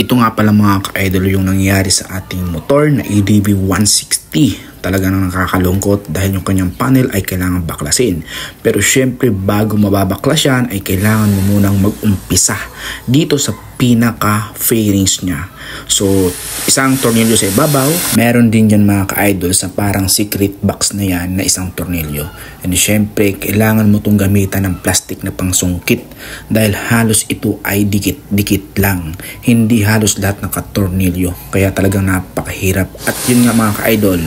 Ito nga pala mga ka-idol yung nangyari sa ating motor na ADB 160. Talaga nang nakakalungkot dahil yung kanyang panel ay kailangan baklasin. Pero syempre bago mababaklas yan ay kailangan mo munang mag-umpisa dito sa pinaka fairings niya. So, isang tornilyo sa ibabaw. Meron din yan mga ka-idol sa parang secret box na yan na isang tornilyo. And syempre, kailangan mo itong gamitan ng plastic na pangsungkit dahil halos ito ay dikit-dikit lang. Hindi halos lahat nakatornilyo. Kaya talagang napakahirap. At yun nga mga ka-idol,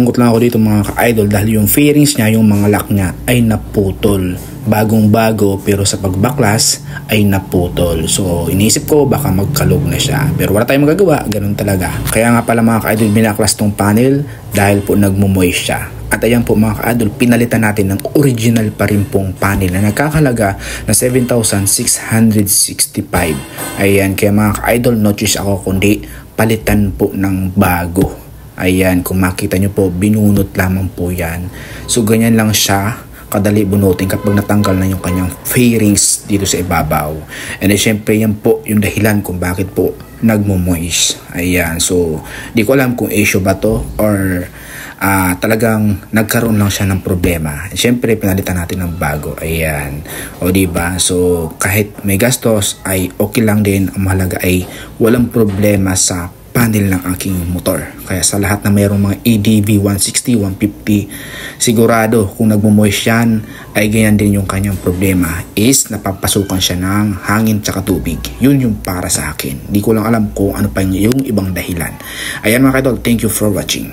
nalungkot lang ako dito mga ka-idol dahil yung fairings niya, yung mga lock niya ay naputol bagong bago pero sa pagbaklas ay naputol. So iniisip ko baka magkalog na siya. Pero wala tayong magagawa, ganun talaga. Kaya nga pala mga ka-idol binaklas tong panel dahil po nagmumoist siya. At ayan po mga ka-idol, pinalitan natin ng original pa rin pong panel na nagkakalaga na 7,665. Ayan, kaya mga ka-idol, no choice ako kundi palitan po ng bago. Ayan, kung makita nyo po, binunot lamang po yan. So, ganyan lang siya kadali bunutin kapag natanggal na yung kanyang fairings dito sa ibabaw. And then, syempre, yan po yung dahilan kung bakit po nagmo-moist. Ayan. So, di ko alam kung issue ba to or uh, talagang nagkaroon lang siya ng problema. Siyempre, pinalitan natin ng bago. Ayan. O, ba So, kahit may gastos, ay okay lang din. Ang mahalaga ay walang problema sa panel ng aking motor. Kaya sa lahat na mayroong mga ADV 160, 150, sigurado kung nagmumoist yan, ay ganyan din yung kanyang problema is napapasukan siya ng hangin tsaka tubig. Yun yung para sa akin. Di ko lang alam kung ano pa yung ibang dahilan. Ayan mga kadol, thank you for watching.